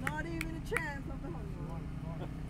Not even a chance of the hunger.